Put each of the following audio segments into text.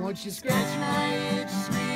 Won't you scratch my itch,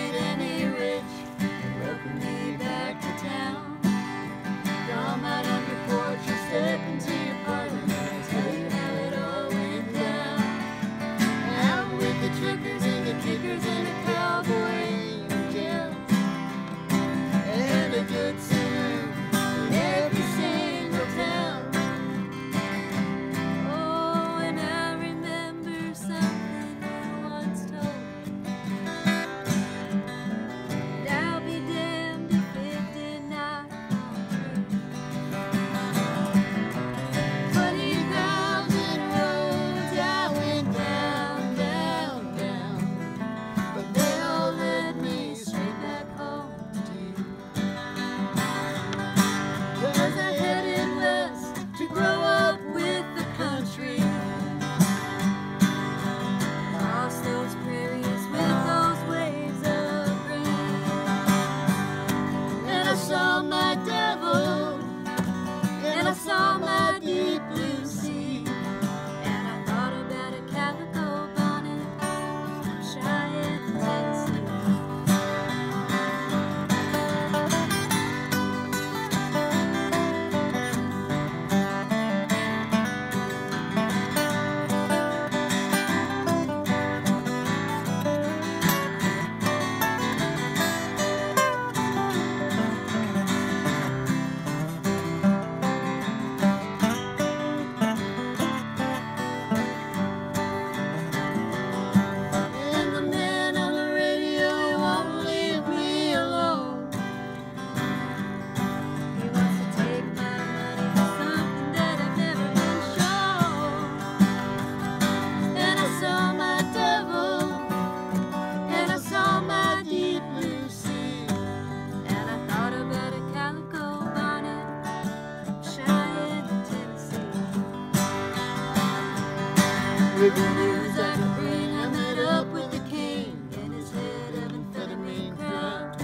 Did the news I could bring, I met up with the king and his head of amphetamine crown.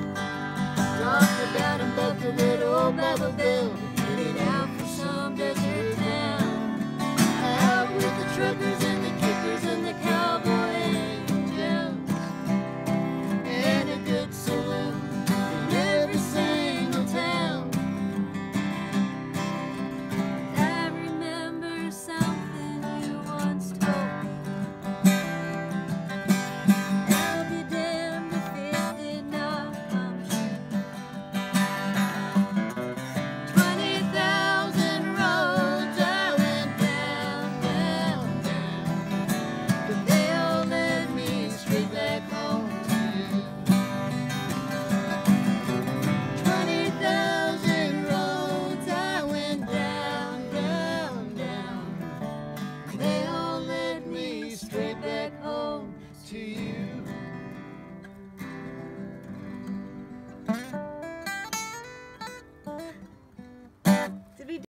Talked about him, but the little Bill. we